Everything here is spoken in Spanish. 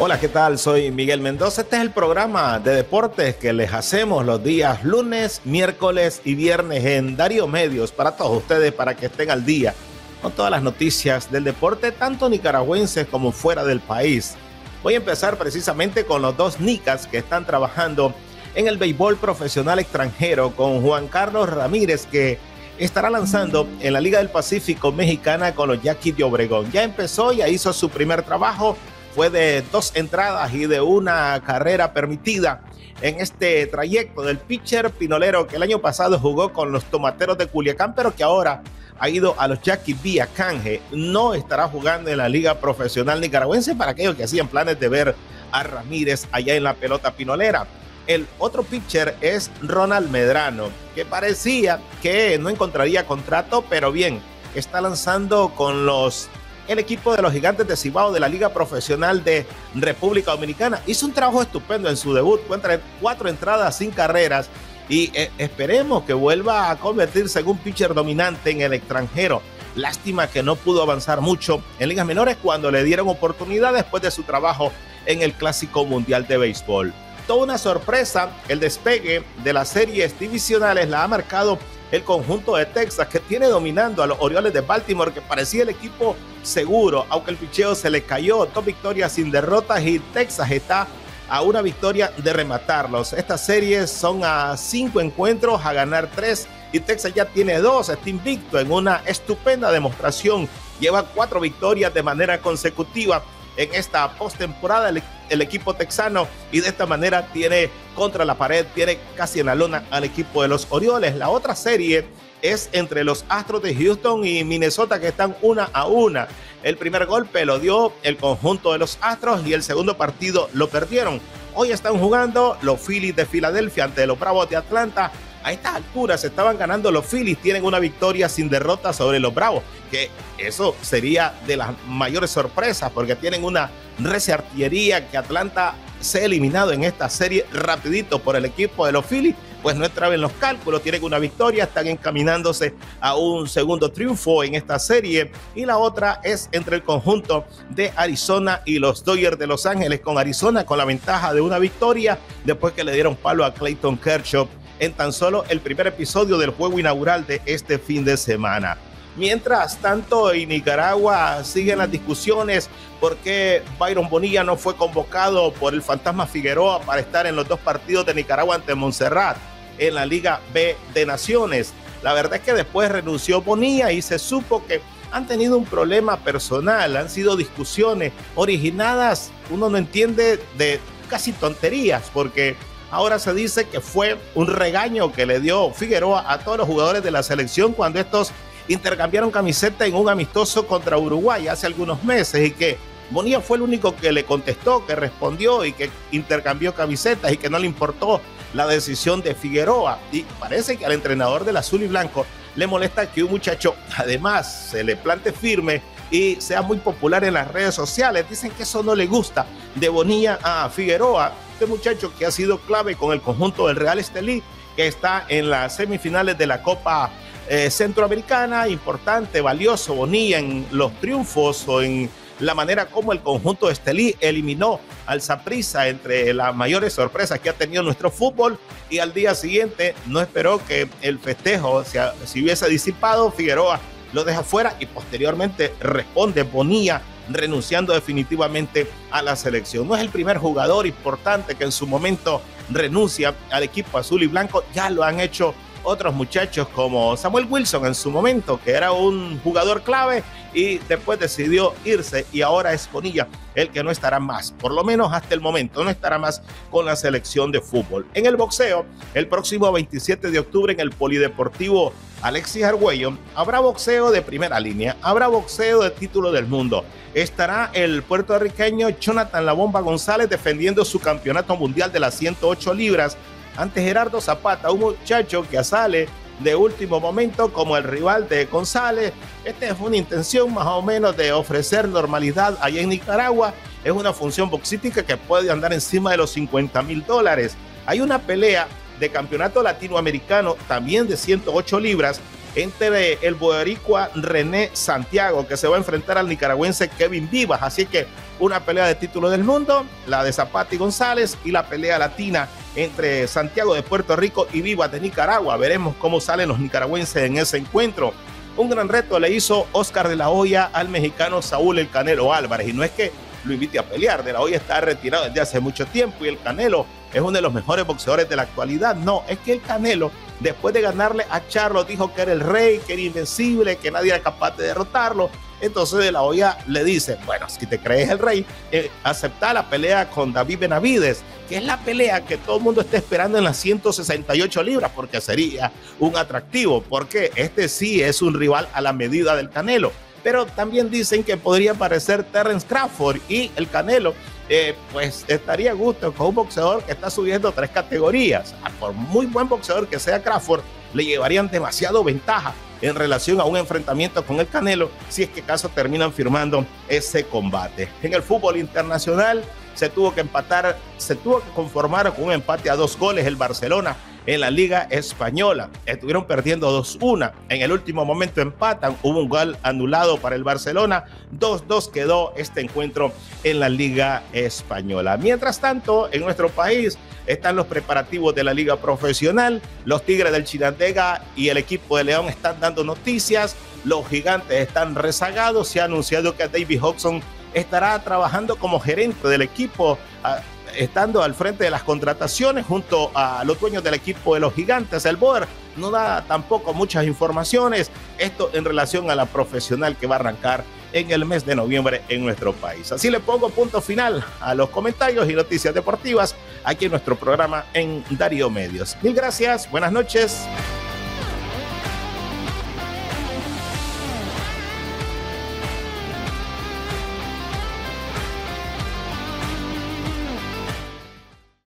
Hola, ¿qué tal? Soy Miguel Mendoza. Este es el programa de deportes que les hacemos los días lunes, miércoles y viernes en Darío Medios para todos ustedes, para que estén al día con todas las noticias del deporte, tanto nicaragüenses como fuera del país. Voy a empezar precisamente con los dos nicas que están trabajando en el béisbol profesional extranjero con Juan Carlos Ramírez que estará lanzando en la Liga del Pacífico mexicana con los Yaquis de Obregón. Ya empezó, ya hizo su primer trabajo fue de dos entradas y de una carrera permitida en este trayecto del pitcher pinolero que el año pasado jugó con los tomateros de Culiacán, pero que ahora ha ido a los Jackie Vía Canje. No estará jugando en la Liga Profesional Nicaragüense para aquellos que hacían planes de ver a Ramírez allá en la pelota pinolera. El otro pitcher es Ronald Medrano, que parecía que no encontraría contrato, pero bien, está lanzando con los el equipo de los gigantes de Cibao de la Liga Profesional de República Dominicana. Hizo un trabajo estupendo en su debut, cuatro entradas sin carreras y eh, esperemos que vuelva a convertirse en un pitcher dominante en el extranjero. Lástima que no pudo avanzar mucho en ligas menores cuando le dieron oportunidad después de su trabajo en el Clásico Mundial de Béisbol. Toda una sorpresa, el despegue de las series divisionales la ha marcado el conjunto de Texas que tiene dominando a los Orioles de Baltimore, que parecía el equipo seguro, aunque el picheo se le cayó, dos victorias sin derrotas y Texas está a una victoria de rematarlos. Estas series son a cinco encuentros, a ganar tres y Texas ya tiene dos, está invicto en una estupenda demostración. Lleva cuatro victorias de manera consecutiva en esta postemporada el, el equipo texano y de esta manera tiene contra la pared, tiene casi en la lona al equipo de los Orioles. La otra serie es entre los Astros de Houston y Minnesota que están una a una. El primer golpe lo dio el conjunto de los Astros y el segundo partido lo perdieron. Hoy están jugando los Phillies de Filadelfia ante los Bravos de Atlanta a estas alturas estaban ganando los Phillies, tienen una victoria sin derrota sobre los Bravos, que eso sería de las mayores sorpresas porque tienen una rece artillería que Atlanta se ha eliminado en esta serie rapidito por el equipo de los Phillies, pues no entraba en los cálculos, tienen una victoria, están encaminándose a un segundo triunfo en esta serie. Y la otra es entre el conjunto de Arizona y los Dodgers de Los Ángeles con Arizona con la ventaja de una victoria después que le dieron palo a Clayton Kershaw en tan solo el primer episodio del juego inaugural de este fin de semana. Mientras tanto, en Nicaragua siguen las discusiones por qué Byron Bonilla no fue convocado por el fantasma Figueroa para estar en los dos partidos de Nicaragua ante Montserrat en la Liga B de Naciones. La verdad es que después renunció Bonilla y se supo que han tenido un problema personal, han sido discusiones originadas, uno no entiende de casi tonterías, porque Ahora se dice que fue un regaño que le dio Figueroa a todos los jugadores de la selección cuando estos intercambiaron camiseta en un amistoso contra Uruguay hace algunos meses y que Bonilla fue el único que le contestó, que respondió y que intercambió camisetas y que no le importó la decisión de Figueroa. Y parece que al entrenador del azul y blanco le molesta que un muchacho además se le plante firme y sea muy popular en las redes sociales. Dicen que eso no le gusta de Bonilla a Figueroa este muchacho que ha sido clave con el conjunto del Real Estelí, que está en las semifinales de la Copa eh, Centroamericana, importante, valioso, Bonilla en los triunfos o en la manera como el conjunto de Estelí eliminó al Saprissa entre las mayores sorpresas que ha tenido nuestro fútbol. Y al día siguiente no esperó que el festejo se, se hubiese disipado, Figueroa lo deja fuera y posteriormente responde Bonilla renunciando definitivamente a la selección. No es el primer jugador importante que en su momento renuncia al equipo azul y blanco, ya lo han hecho otros muchachos como Samuel Wilson en su momento, que era un jugador clave y después decidió irse y ahora es Bonilla el que no estará más, por lo menos hasta el momento, no estará más con la selección de fútbol. En el boxeo, el próximo 27 de octubre en el Polideportivo Alexis Argüello, habrá boxeo de primera línea, habrá boxeo de título del mundo. Estará el puertorriqueño Jonathan La Bomba González defendiendo su campeonato mundial de las 108 libras ante Gerardo Zapata, un muchacho que sale de último momento como el rival de González. Esta es una intención más o menos de ofrecer normalidad allá en Nicaragua. Es una función boxística que puede andar encima de los 50 mil dólares. Hay una pelea de campeonato latinoamericano también de 108 libras entre el boricua René Santiago, que se va a enfrentar al nicaragüense Kevin Vivas. Así que una pelea de título del mundo, la de Zapata y González y la pelea latina entre Santiago de Puerto Rico y Vivas de Nicaragua. Veremos cómo salen los nicaragüenses en ese encuentro. Un gran reto le hizo Oscar de la Hoya al mexicano Saúl El Canelo Álvarez. Y no es que lo invite a pelear, de la Hoya está retirado desde hace mucho tiempo y el Canelo es uno de los mejores boxeadores de la actualidad. No, es que el Canelo, después de ganarle a Charlo, dijo que era el rey, que era invencible, que nadie era capaz de derrotarlo. Entonces de la olla le dice, bueno, si te crees el rey, eh, acepta la pelea con David Benavides, que es la pelea que todo el mundo está esperando en las 168 libras, porque sería un atractivo, porque este sí es un rival a la medida del Canelo. Pero también dicen que podría aparecer Terence Crawford y el Canelo eh, pues estaría a gusto con un boxeador que está subiendo tres categorías. Por muy buen boxeador que sea Crawford, le llevarían demasiado ventaja en relación a un enfrentamiento con el Canelo si es que caso terminan firmando ese combate. En el fútbol internacional se tuvo que empatar, se tuvo que conformar con un empate a dos goles el Barcelona en la Liga Española. Estuvieron perdiendo 2-1. En el último momento empatan. Hubo un gol anulado para el Barcelona. 2-2 quedó este encuentro en la Liga Española. Mientras tanto, en nuestro país están los preparativos de la Liga Profesional. Los Tigres del Chinandega y el equipo de León están dando noticias. Los gigantes están rezagados. Se ha anunciado que David Hodgson estará trabajando como gerente del equipo ah, estando al frente de las contrataciones junto a los dueños del equipo de los gigantes. El Boer no da tampoco muchas informaciones, esto en relación a la profesional que va a arrancar en el mes de noviembre en nuestro país. Así le pongo punto final a los comentarios y noticias deportivas aquí en nuestro programa en Darío Medios. Mil gracias, buenas noches.